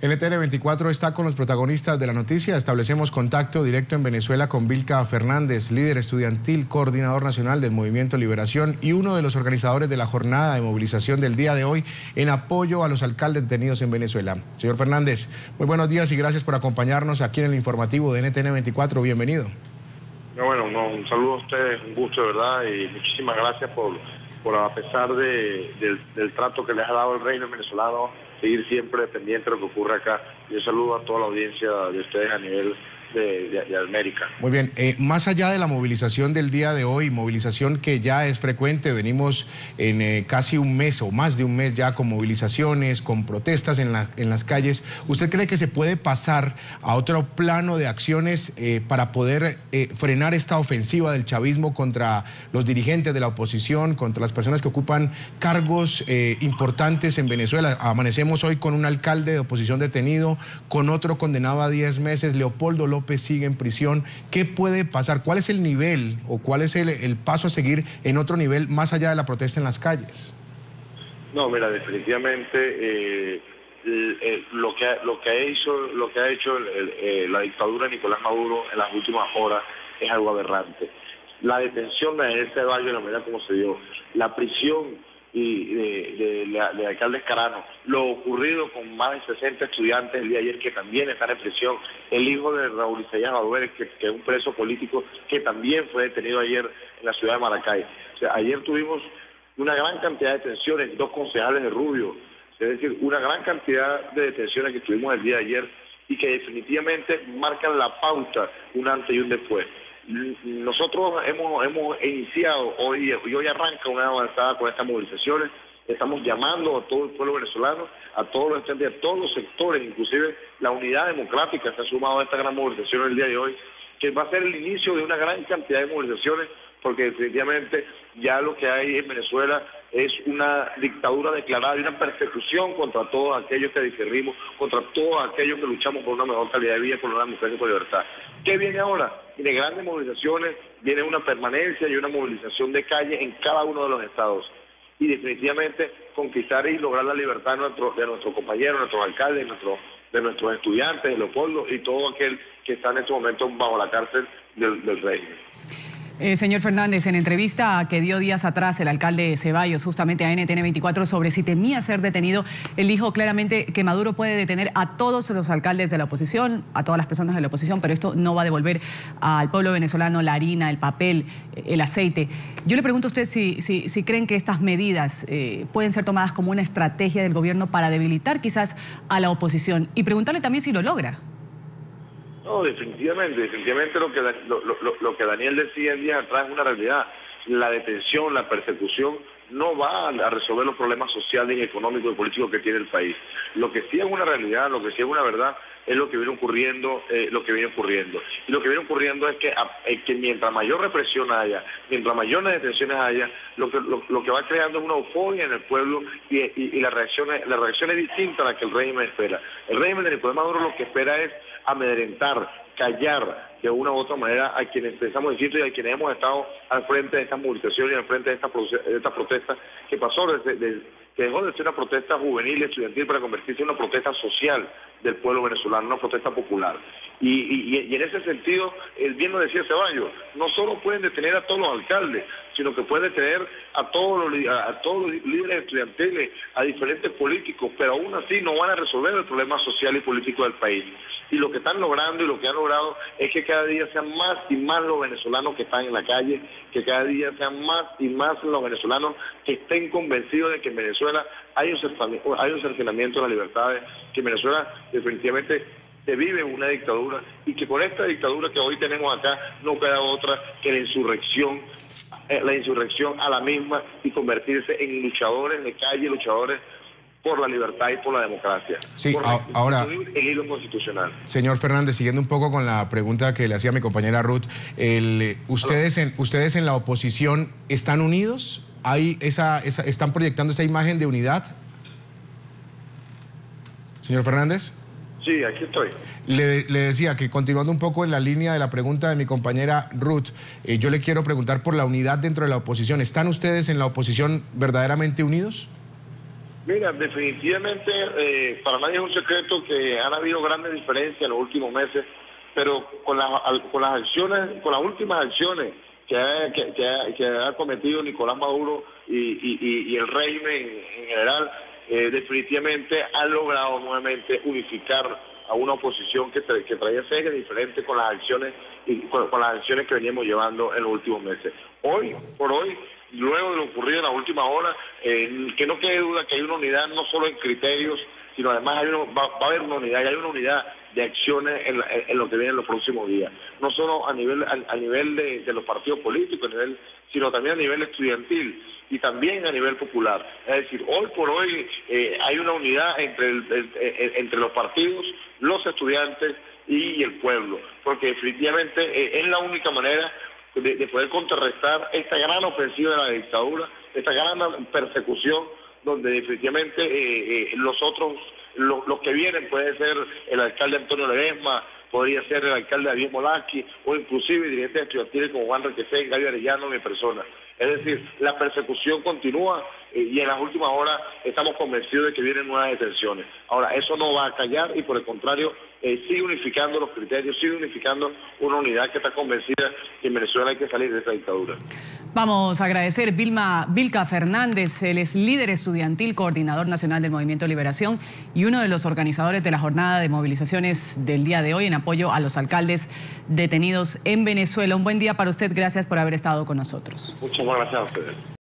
NTN 24 está con los protagonistas de la noticia. Establecemos contacto directo en Venezuela con Vilca Fernández, líder estudiantil, coordinador nacional del Movimiento Liberación y uno de los organizadores de la jornada de movilización del día de hoy en apoyo a los alcaldes detenidos en Venezuela. Señor Fernández, muy buenos días y gracias por acompañarnos aquí en el informativo de NTN 24. Bienvenido. bueno, un saludo a ustedes, un gusto de verdad y muchísimas gracias por, por a pesar del, del trato que les ha dado el reino venezolano seguir siempre pendiente de lo que ocurre acá. Yo saludo a toda la audiencia de ustedes a nivel de, América. Muy bien, eh, más allá de la movilización del día de hoy, movilización que ya es frecuente, venimos en eh, casi un mes o más de un mes ya con movilizaciones, con protestas en, en las calles, ¿usted cree que se puede pasar a otro plano de acciones eh, para poder frenar esta ofensiva del chavismo contra los dirigentes de la oposición, contra las personas que ocupan cargos importantes en Venezuela? Amanecemos hoy con un alcalde de oposición detenido, con otro condenado a 10 meses, Leopoldo López López sigue en prisión. ¿Qué puede pasar? ¿Cuál es el nivel o cuál es el, paso a seguir en otro nivel más allá de la protesta en las calles? No, mira, definitivamente eh, lo, que, lo, que ha hecho, lo que ha hecho eh, la dictadura de Nicolás Maduro en las últimas horas es algo aberrante. La detención de ese Valle, la manera como se dio, la prisión y de, de, alcalde Carano, lo ocurrido con más de 60 estudiantes el día de ayer que también están en prisión, el hijo de Raúl Isaías Valverde, que, es un preso político que también fue detenido ayer en la ciudad de Maracay. O sea, ayer tuvimos una gran cantidad de detenciones, dos concejales de Rubio, es decir, una gran cantidad de detenciones que tuvimos el día de ayer y que definitivamente marcan la pauta un antes y un después. Nosotros hemos, hemos iniciado hoy, y hoy arranca una avanzada con estas movilizaciones. Estamos llamando a todo el pueblo venezolano, a todos los a todos los sectores, inclusive la unidad democrática se ha sumado a esta gran movilización el día de hoy, que va a ser el inicio de una gran cantidad de movilizaciones, porque definitivamente ya lo que hay en Venezuela es una dictadura declarada y una persecución contra todos aquellos que diferimos, contra todos aquellos que luchamos por una mejor calidad de vida, por una democracia y por libertad. ¿Qué viene ahora? Viene grandes movilizaciones, viene una permanencia y una movilización de calle en cada uno de los estados. Y definitivamente conquistar y lograr la libertad de, nuestro, de nuestros compañeros, nuestros alcaldes, de, nuestros estudiantes, de los pueblos y todo aquel que está en este momento bajo la cárcel del, del régimen. Eh, señor Fernández, en entrevista que dio días atrás el alcalde Ceballos justamente a NTN 24 sobre si temía ser detenido, él dijo claramente que Maduro puede detener a todos los alcaldes de la oposición, a todas las personas de la oposición, pero esto no va a devolver al pueblo venezolano la harina, el papel, el aceite. Yo le pregunto a usted si, si, creen que estas medidas eh, pueden ser tomadas como una estrategia del gobierno para debilitar quizás a la oposición y preguntarle también si lo logra. No, definitivamente, definitivamente lo que, lo, que Daniel decía el día atrás es una realidad. La detención, la persecución no va a resolver los problemas sociales, económicos y políticos que tiene el país. Lo que sí es una realidad, lo que sí es una verdad, es lo que viene ocurriendo, eh, lo que viene ocurriendo. Y lo que viene ocurriendo es que, eh, que mientras mayor represión haya, mientras mayores detenciones haya, lo que, lo, que va creando es una euforia en el pueblo y, la, reacción es, la reacción es distinta a la que el régimen espera. El régimen de Nicolás Maduro lo que espera es amedrentar, callar de una u otra manera a quienes pensamos distinto y a quienes hemos estado al frente de esta movilización y al frente de esta, protesta que pasó desde, dejó de ser una protesta juvenil, estudiantil, para convertirse en una protesta social del pueblo venezolano, una protesta popular. Y, en ese sentido, el bien lo decía Ceballos, no solo pueden detener a todos los alcaldes, sino que pueden detener a todos los, a, todos los líderes estudiantiles, a diferentes políticos, pero aún así no van a resolver el problema social y político del país. Y lo que están logrando y lo que han logrado es que cada día sean más y más los venezolanos que están en la calle, que cada día sean más y más los venezolanos que estén convencidos de que en Venezuela hay un, hay un cercenamiento de las libertades, que en Venezuela definitivamente se vive una dictadura y que con esta dictadura que hoy tenemos acá no queda otra que la insurrección, eh, la insurrección a la misma y convertirse en luchadores de calle, luchadores por la libertad y por la democracia. Sí, ahora... El hilo constitucional. Señor Fernández, siguiendo un poco con la pregunta que le hacía mi compañera Ruth, el, ¿ustedes, en, ¿ustedes en la oposición están unidos? ¿Hay esa, ¿Están proyectando esa imagen de unidad? Señor Fernández. Sí, aquí estoy. Le, decía que continuando un poco en la línea de la pregunta de mi compañera Ruth, eh, yo le quiero preguntar por la unidad dentro de la oposición. ¿Están ustedes en la oposición verdaderamente unidos? Mira, definitivamente eh, para nadie es un secreto que han habido grandes diferencias en los últimos meses, pero con las, con las acciones, con las últimas acciones que ha, ha, cometido Nicolás Maduro y, el régimen en general, eh, definitivamente han logrado nuevamente unificar a una oposición que, que traía series diferentes con las acciones y con, las acciones que veníamos llevando en los últimos meses. Hoy, por hoy, luego de lo ocurrido en la última hora, eh, que no quede duda que hay una unidad no solo en criterios, sino además va, a haber una unidad, y hay una unidad de acciones en, lo que viene en los próximos días. No solo a nivel, a, nivel de, los partidos políticos, sino también a nivel estudiantil y también a nivel popular. Es decir, hoy por hoy eh, hay una unidad entre, entre los partidos, los estudiantes y el pueblo, porque definitivamente eh, es la única manera de, poder contrarrestar esta gran ofensiva de la dictadura, esta gran persecución donde definitivamente eh, eh, los otros, los que vienen puede ser el alcalde Antonio Ledesma, podría ser el alcalde David Molaki o inclusive dirigentes estudiantiles como Juan Requesén, Gaby Arellano, mi persona. Es decir, la persecución continúa y en las últimas horas estamos convencidos de que vienen nuevas detenciones. Ahora, eso no va a callar y por el contrario, eh, sigue unificando los criterios, sigue unificando una unidad que está convencida que en Venezuela hay que salir de esta dictadura. Vamos a agradecer Vilma Vilca Fernández, él es líder estudiantil, coordinador nacional del Movimiento de Liberación y uno de los organizadores de la jornada de movilizaciones del día de hoy en apoyo a los alcaldes detenidos en Venezuela. Un buen día para usted, gracias por haber estado con nosotros. Muchas gracias a ustedes.